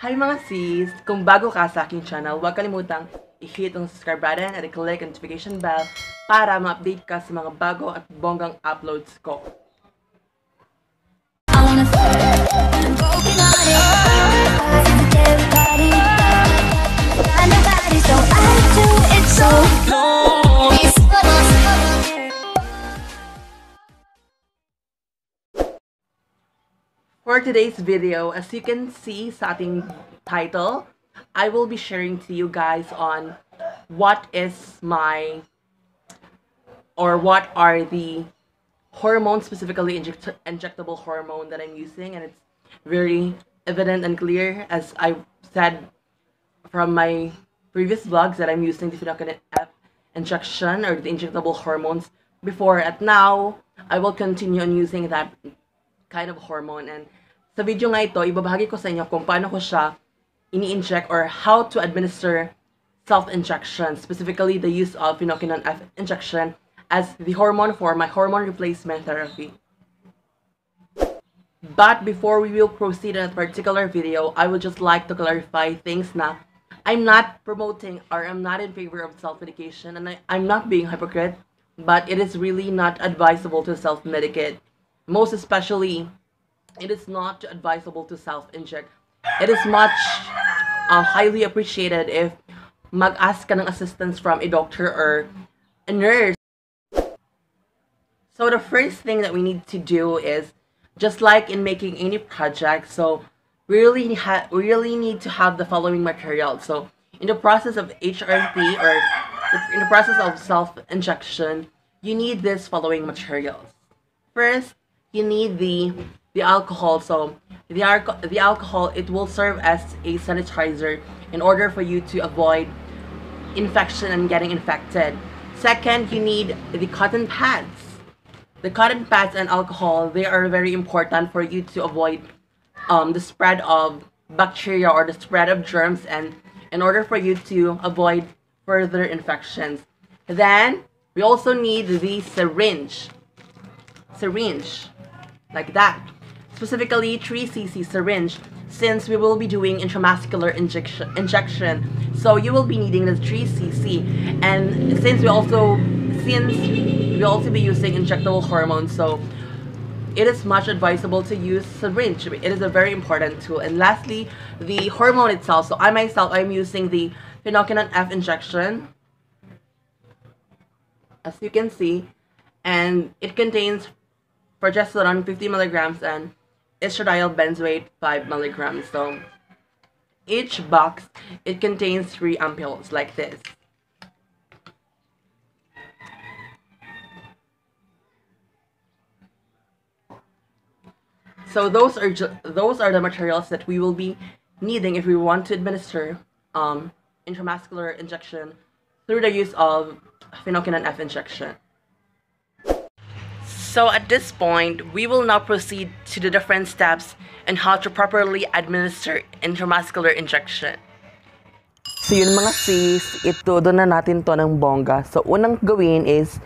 Hi mga sis! Kung bago ka sa aking channel, huwag kalimutang i-hit ang subscribe button at i-click ang notification bell para ma-update ka sa mga bago at bonggang uploads ko. I For today's video, as you can see sa title, I will be sharing to you guys on what is my or what are the hormones, specifically inject- injectable hormone that I'm using, and it's very evident and clear as I said from my previous vlogs that I'm using the Phenokinon F injection or the injectable hormones before. At now, I will continue on using that kind of hormone. And sa video nga ito, ibabahagi ko sa inyo kung paano ko siya ini-inject or how to administer self-injection, specifically the use of Phenoquinone F injection as the hormone for my hormone replacement therapy. But before we will proceed in a particular video, I would just like to clarify things na I'm not promoting or I'm not in favor of self-medication and I, I'm not being hypocrite, but it is really not advisable to self-medicate. Most especially, it is not advisable to self-inject. It is much uh, highly appreciated if mag-ask ka ng assistance from a doctor or a nurse so the first thing that we need to do is just like in making any project, so really ha- really need to have the following material. So in the process of HRT or in the process of self injection, you need this following materials. First, you need the the alcohol. So the the alcohol it will serve as a sanitizer in order for you to avoid infection and getting infected. Second, you need the cotton pads. The cotton pads and alcohol, they are very important for you to avoid um, the spread of bacteria or the spread of germs and in order for you to avoid further infections. Then, we also need the syringe. Syringe. Like that. Specifically, 3cc syringe since we will be doing intramuscular injection injection. So you will be needing the 3cc and since we also since we also be using injectable hormones so it is much advisable to use syringe. It is a very important tool. And lastly the hormone itself. So i myself i'm using the Phenokinon f injection. As you can see and it contains progesterone 50 milligrams and estradiol benzoate 5 milligrams. So each box it contains three ampules like this. So those are those are the materials that we will be needing if we want to administer um, intramuscular injection through the use of Phenokinon F injection. So at this point, we will now proceed to the different steps and how to properly administer intramuscular injection. So yun mga sis, itudo na natin to ng bongga. So unang gawin is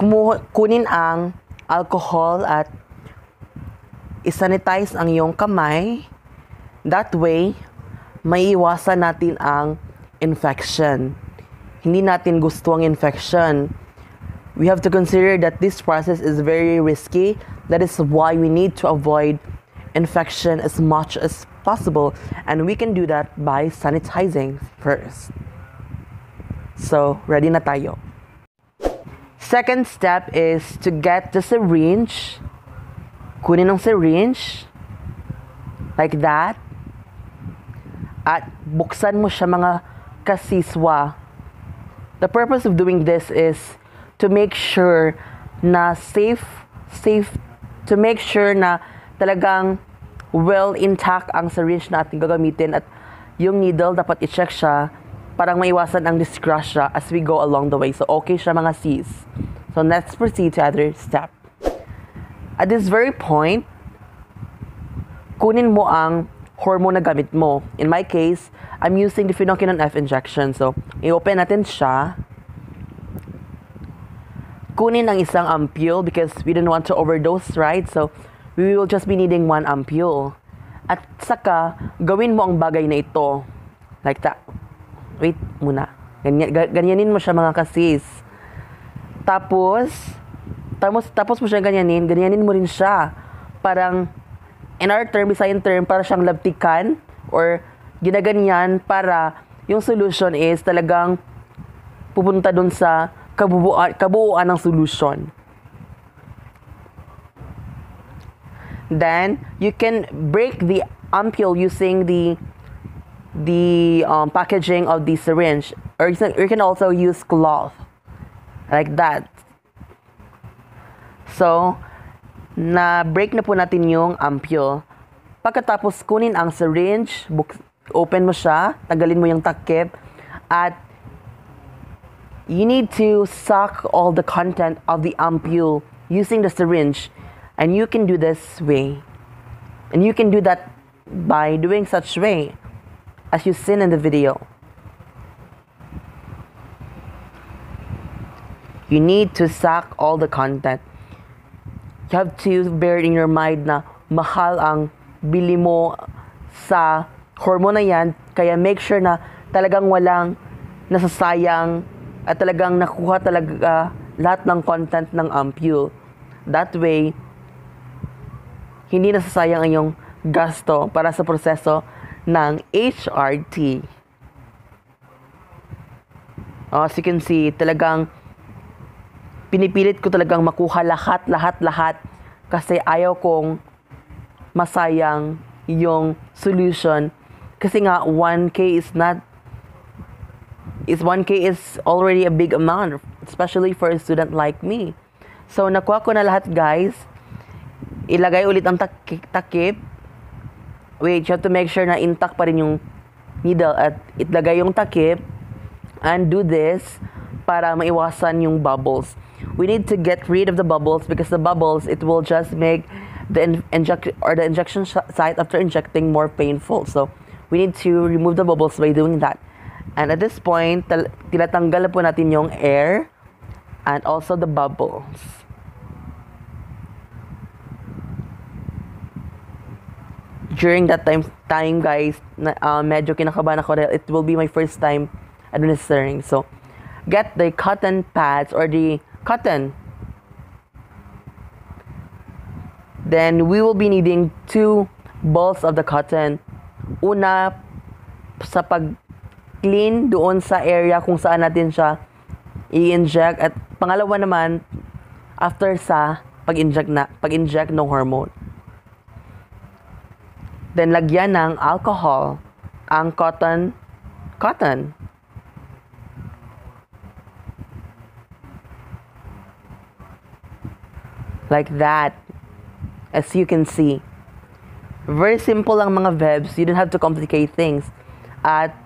kumuha, kunin ang alcohol at isanitize ang iyong kamay. That way, maiiwasan natin ang infection. Hindi natin gusto ang infection we have to consider that this process is very risky. That is why we need to avoid infection as much as possible. And we can do that by sanitizing first. So, ready na tayo. Second step is to get the syringe. Kunin ng syringe. Like that. At buksan mo siya mga kasiswa. The purpose of doing this is to make sure na safe, safe, to make sure na talagang well intact ang syringe na ating gagamitin at yung needle dapat i-check siya parang maiwasan ang disgrasya as we go along the way. So, okay siya mga C's. So, let's proceed to other step. At this very point, kunin mo ang hormone na gamit mo. In my case, I'm using the phenoquinone F injection. So, i-open natin siya kunin ang isang ampule because we don't want to overdose, right? So we will just be needing one ampule. At saka, gawin mo ang bagay na ito. Like that. Wait muna. Ganyan, ga- ganyanin mo siya mga kasis. Tapos, tapos, tapos mo siya ganyanin, ganyanin mo rin siya. Parang, in our term, Visayan term, para siyang labtikan or ginaganyan para yung solution is talagang pupunta dun sa kabuuan, kabuuan ng solution. Then, you can break the ampule using the the um, packaging of the syringe. Or you can- also use cloth. Like that. So, na-break na po natin yung ampule. Pagkatapos kunin ang syringe, open mo siya, tanggalin mo yung takip, at you need to suck all the content of the ampule using the syringe. And you can do this way. And you can do that by doing such way as you've seen in the video. You need to suck all the content. You have to bear in your mind na mahal ang bili mo sa hormone yan. Kaya make sure na talagang walang nasasayang at talagang nakuha talaga lahat ng content ng ampule. That way, hindi nasasayang ang iyong gasto para sa proseso ng HRT. Oh, as you can see, talagang pinipilit ko talagang makuha lahat, lahat, lahat kasi ayaw kong masayang yung solution kasi nga 1k is not is 1k is already a big amount especially for a student like me so nakuha ko na lahat guys ilagay ulit ang takip, wait you have to make sure na intact pa rin yung needle at itlagay yung takip and do this para maiwasan yung bubbles. We need to get rid of the bubbles because the bubbles it will just make the in- inject or the injection site after injecting more painful. So we need to remove the bubbles by doing that. And at this point, tal- tinatanggal na po natin yung air and also the bubbles. during that time time guys na, uh, medyo kinakabahan ako dahil it will be my first time administering. So get the cotton pads or the cotton. Then we will be needing two balls of the cotton. Una sa pag clean doon sa area kung saan natin siya i-inject at pangalawa naman after sa pag-inject na pag-inject ng hormone Then, lagyan ng alcohol ang cotton, cotton. Like that. As you can see. Very simple lang mga verbs. You don't have to complicate things. At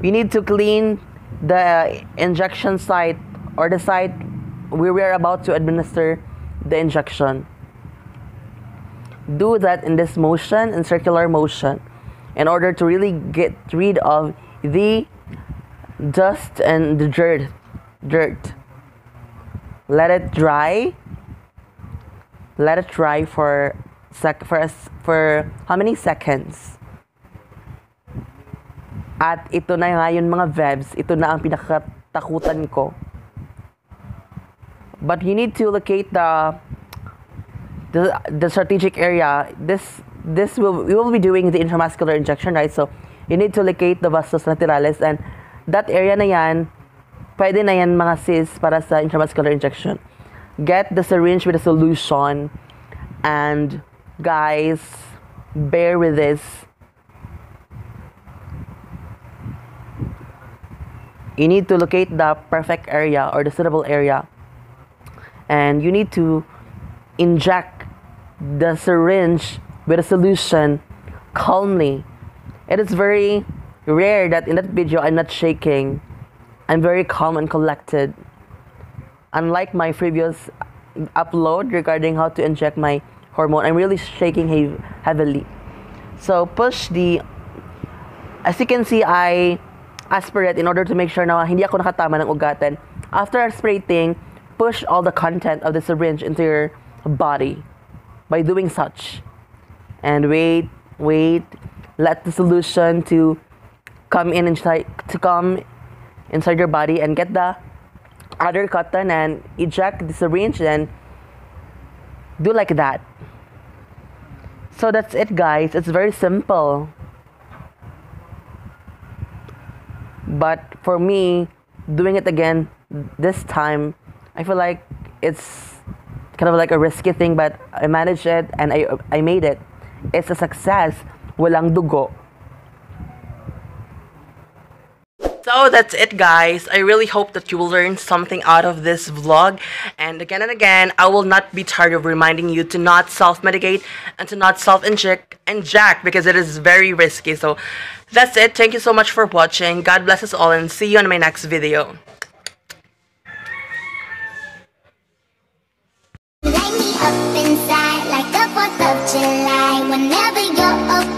we need to clean the injection site or the site where we are about to administer the injection. Do that in this motion in circular motion in order to really get rid of the dust and the dirt. Dirt. Let it dry. Let it dry for sec for for how many seconds at ito na nga yun mga vebs ito na ang pinakatakutan ko. But you need to locate the the the strategic area. This this will we will be doing the intramuscular injection right? So you need to locate the vastus lateralis and that area na yan pwede na yan mga sis para sa intramuscular injection. Get the syringe with a solution. And guys bear with this you need to locate the perfect area or the suitable area and you need to inject the syringe with a solution calmly. It is very rare that in that video I'm not shaking. I'm very calm and collected. Unlike my previous upload regarding how to inject my hormone, I'm really shaking heavily. So push the as you can see, I aspirate in order to make sure na hindi ako nakatama ng ugatan. After aspirating, push all the content of the syringe into your body by doing such. and wait, wait, let the solution to come in inside to come inside your body and get the other cotton and eject the syringe and do like that. So that's it guys. It's very simple. But for me, doing it again this time, I feel like it's kind of like a risky thing, but I managed it and I, I made it. It's a success. Walang dugo. So that's it guys. I really hope that you will learn something out of this vlog. And again and again, I will not be tired of reminding you to not self-medicate and to not self-inject inject because it is very risky. So that's it. Thank you so much for watching. God bless us all and see you in my next video. Light me up inside like the 4th of July Whenever you're